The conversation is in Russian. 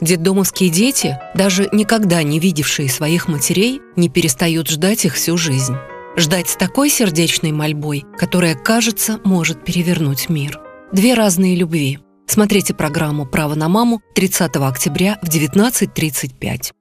Детдомовские дети, даже никогда не видевшие своих матерей, не перестают ждать их всю жизнь. Ждать с такой сердечной мольбой, которая, кажется, может перевернуть мир. Две разные любви. Смотрите программу «Право на маму» 30 октября в 19.35.